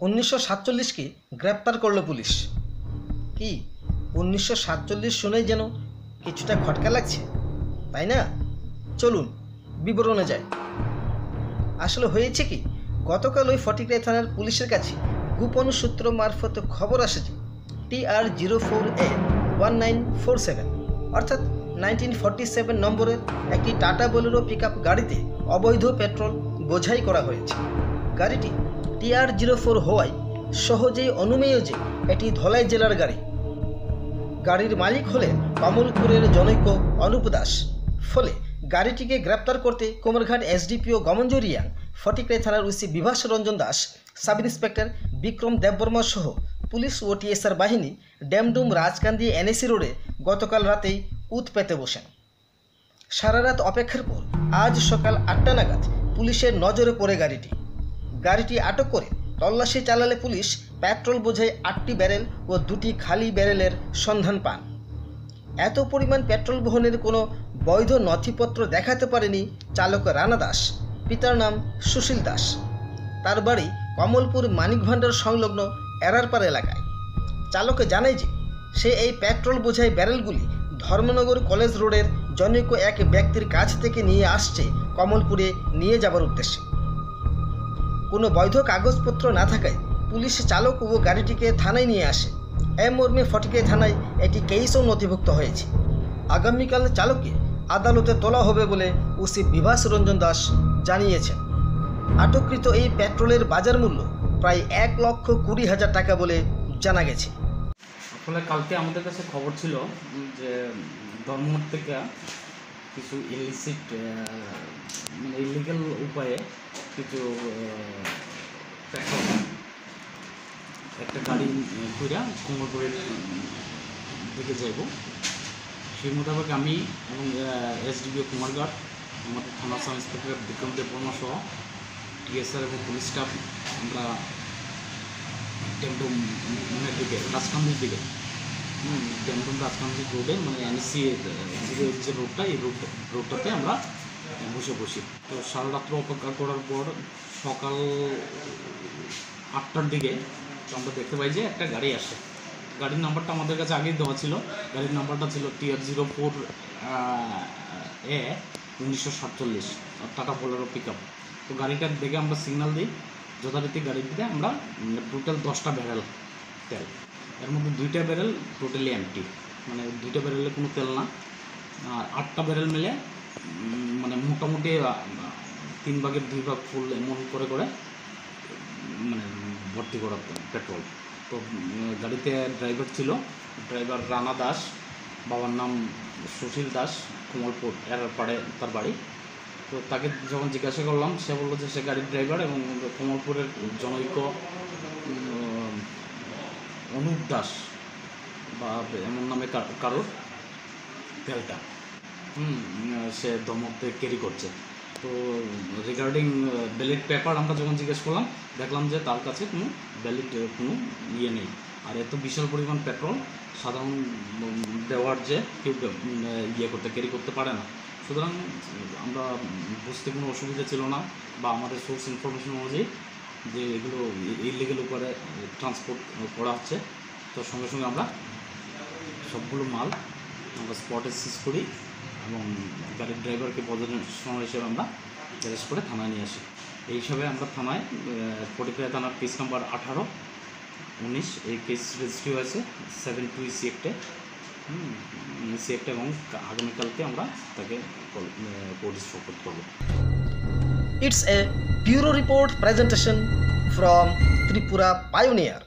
উনিশশো সাতচল্লিশকে গ্রেপ্তার করল পুলিশ? কি? উনিশশো সাতচল্লিশ শুনেই যেন কিছুটা খটকা লাগছে, তাই না? চলুন, বিবরণে যাই। আসলে হয়েছে কি, গতকাল ওই ফটিকরাই থানার পুলিশের কাছে গোপন সূত্র মারফত খবর আসে যে T R zero four A one nine four seven, অর্থাৎ নাইনটিন ফর্টি সেভেন নম্বরের একটি টাটা বোলেরো পিক গাড়িতে অবৈধ পেট্রোল বোঝাই করা হয়েছে। গাড়িটি টি আর জিরো ফোর হওয়ায় সহজেই অনুমেয় যে এটি ধলাই জেলার গাড়ি। গাড়ির মালিক হলেন কমলপুরের জনৈক অনুপ দাস। ফলে গাড়িটিকে গ্রেপ্তার করতে কোমরঘাট এসডিপিও গমনজরিয়া ফটিকরাই থানার OC Bibhas Ranjan Das, sub inspector Bikram Debbarma সহ পুলিশ ও টিএসআর বাহিনী ড্যামডুম রাজকান্দি এনএসি রোডে গতকাল রাতেই উত পেতে বসেন। সারা রাত অপেক্ষার পর আজ সকাল আটটা নাগাদ পুলিশের নজরে পড়ে গাড়িটি। গাড়িটি আটক করে তল্লাশি চালালে পুলিশ পেট্রোল বোঝাই আটটি ব্যারেল ও দুটি খালি ব্যারেলের সন্ধান পান। এত পরিমাণ পেট্রোল বহনের কোনো বৈধ নথিপত্র দেখাতে পারেনি চালক রানা দাস। পিতার নাম সুশীল দাস। তার বাড়ি কমলপুর মানিক ভাণ্ডার সংলগ্ন এরারপার এলাকায়। চালকে জানায় যে সে এই পেট্রোল বোঝাই ব্যারেলগুলি ধর্মনগর কলেজ রোডের জনৈক এক ব্যক্তির কাছ থেকে নিয়ে আসছে কমলপুরে নিয়ে যাবার উদ্দেশ্যে। কোনো বৈধ কাগজপত্র না থাকায় পুলিশ চালক ও গাড়িটিকে থানায় নিয়ে আসে। এ মর্মে ফটিকে থানায় একটি কেসও নথিভুক্ত হয়েছে? আগামীকাল চালককে আদালতে তোলা হবে বলে ওসি বিভাস রঞ্জন দাস জানিয়েছেন। আটককৃত এই পেট্রোলের বাজার মূল্য প্রায় এক লক্ষ কুড়ি হাজার টাকা বলে জানা গেছে। আসলে কালকে আমাদের কাছে খবর ছিল যে ধর্মঘট থেকে কিছু ইলিসিট মানে ইলিগাল উপায়ে কিছু একটা গাড়ি ঘুরা কোমরপুরের দিকে যাইব। সেই মোতাবেক আমি এবং এসডিবিও কুমারঘাট, আমাদের থানা সাব ইন্সপেক্টর বিক্রম দেব বর্মা সহ টিএসআর এবং পুলিশ স্টাফ, আমরা ডেমডুম মনের দিকে রাজকান্দির দিকে। হুম, ডেমডুম রাজকান্দির রোডে মানে এনসি যে রোডটা এই রোড রোডটাতে আমরা বসে বসি। তো সারা রাত্র অপেক্ষা করার পর সকাল আটটার দিকে আমরা দেখতে পাই যে একটা গাড়ি আসে। গাড়ির নাম্বারটা আমাদের কাছে আগেই দেওয়া ছিল। গাড়ির নাম্বারটা ছিল টিআর জিরো ফোর এ উনিশশো সাতচল্লিশ টাটা বোলেরো পিক আপ তো গাড়িটা দেখে আমরা সিগনাল দিই। যথারীতি গাড়িটিতে আমরা টোটাল দশটা ব্যারেল তেল। এর মধ্যে দুইটা ব্যারেল টোটালি এমটি মানে দুইটা ব্যারেলে কোনো তেল না। আর আটটা ব্যারেল মিলে মানে মোটামুটি তিন ভাগের দুই ভাগ ফুল এমন করে করে মানে ভর্তি করা পেট্রোল তো গাড়িতে ড্রাইভার ছিল। ড্রাইভার রানা দাস, বাবার নাম সুশীল দাস, কমলপুর এরার পাড়ে, তার বাড়ি। তো তাকে যখন জিজ্ঞাসা করলাম, সে বলল যে সে গাড়ির ড্রাইভার এবং কমলপুরের জনৈক অনুপ দাস বা এমন নামে কা- কারোর তেলটা। হুম, সে দমতে ক্যারি করছে। তো রিগার্ডিং ব্যালিড পেপার আমরা যখন জিজ্ঞেস করলাম, দেখলাম যে তার কাছে কোনো ব্যালিড কোনো ইয়ে নেই। আর এত বিশাল পরিমাণ পেট্রোল সাধারণ দেওয়ার যে কেউ ইয়ে করতে ক্যারি করতে পারে না। সুতরাং আমরা বুঝতে কোনো অসুবিধা ছিল না বা আমাদের সোর্স ইনফরমেশন অনুযায়ী যে এগুলো ইলিগেল উপরে ট্রান্সপোর্ট করা হচ্ছে। তো সঙ্গে সঙ্গে আমরা সবগুলো মাল আমরা স্পটে সিজ করি এবং গাড়ির ড্রাইভারকে পদর্শন হিসেবে আমরা অ্যারেস্ট করে থানায় নিয়ে আসি। এই হিসাবে আমরা থানায় পটিকরা থানার কেস নাম্বার আঠারো, উনিশ, এই কেস রেজিস্ট্রি হয়েছে সেভেন টু সি একটে। সেট এবং আগামীকালকে আমরা তাকে পুলিশ সপোর্ট করব। It's a bureau report presentation from Tripura Pioneer